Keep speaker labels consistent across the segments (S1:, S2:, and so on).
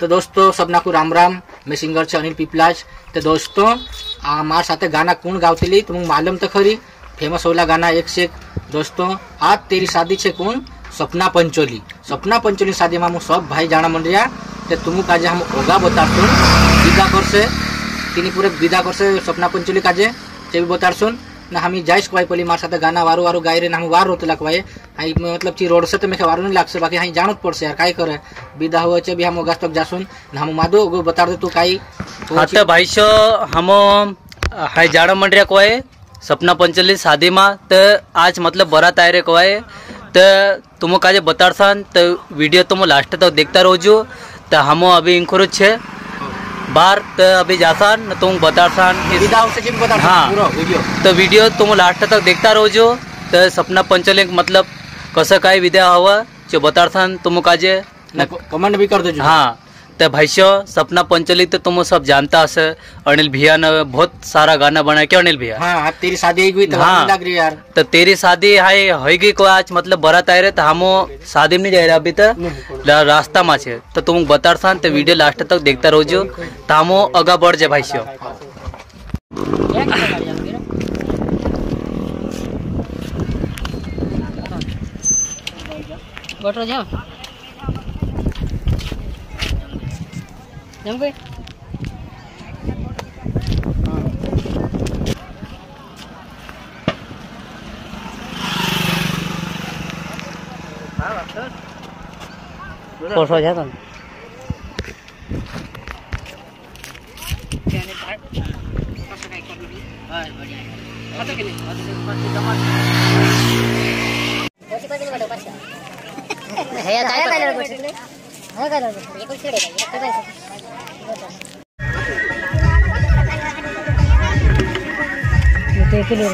S1: તો દોસ્તો સબનાકુ રામ રામ મેં સિંગર છે અનિલ પીપલાજ તો દોસ્તો આ મારા गाना कौन કોણ ગાવતી તો હું માલમ તો ખરી ફેમસ ઓલા ગાના એક છે દોસ્તો આ તેરી શાદી છે કોણ सपना पंचोली। सपना पंचोली शादी में सब भाई जाना मन रहा तो तुमको आज हम ओगा बतासुन विदा कर से तीन पूरे विदा कर से सपना पंचोली काजे। से भी बतासुन ना हमी जाइस कवाई पली मार साथे गाना वारो वारो गाय रे ना हम वार होते लकवाए हाई मतलब ची रोड से तो मेखे वारो नहीं लागसे, बाकी हाई जानत पड़से यार, काई करे? विदा हुए चे, भी हम अगस्त तक जासुन। ना हम मादो गो बता दे तू काई।
S2: आता भाईशो हम हाय जाड़ा मंडरिया कोय सपना पंचली शादी मा, त आज मतलब बरात आय रे कोय त तुम काजे बतारसान, त वीडियो तुम लास्ट तक देखता रहोजो त हम अभी इंखुर छे। बार त अभी जासान न तुम बतारसान इस-
S1: विदा से जी बता
S2: हाँ।
S1: वीडियो।
S2: तो वीडियो तुम लास्ट तक देखता रहोजो। तो सपना पंचलिंग मतलब कसं काय विद्या हवं जो बतासान तुम काजे
S1: कमेंट भी कर दो
S2: हाँ। तो भाईशो सपना पंचली तो तुम सब जानता हस अनिल भैया ने बहुत सारा गाना बनाया। क्या अनिल भैया?
S1: हाँ तेरी शादी हुई तो
S2: हाँ।
S1: लग रही यार।
S2: तो तेरी शादी हाय होगी को आज? मतलब बरात आए रहे तो हम शादी में नहीं जा रहे अभी तक रास्ता में छे। तो तुम बता सान तो वीडियो लास्ट तक देखता रहो जो तो हम अगा बढ़ जाए भाईशो
S3: बटर जाओ। जम गए
S2: परसों जा
S3: है काय काय लगत है काय लगत एक छेडे काय ते किलो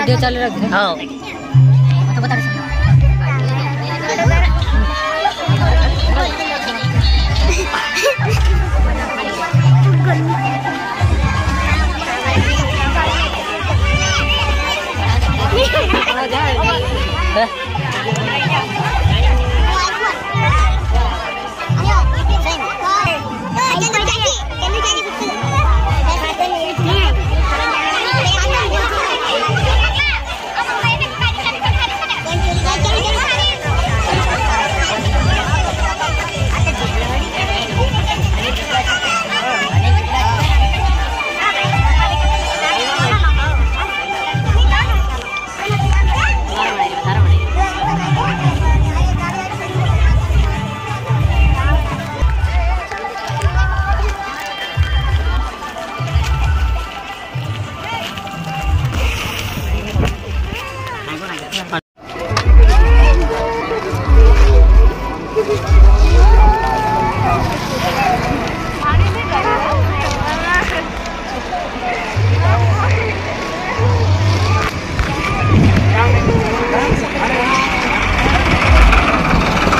S3: वीडियो चालू रख दे
S2: हाँ
S3: तो बता
S4: 谁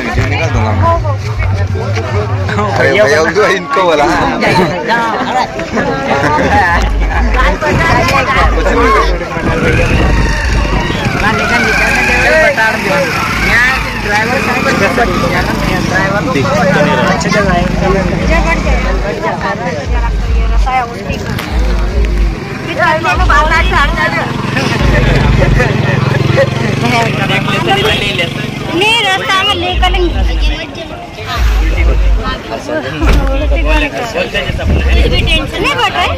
S4: वीडियो निकाल दूंगा मैं अरे भैया उनको इनको बोला
S3: नहीं। रास्ता में लेकर
S5: टेंशन नहीं बढ़ रहा है।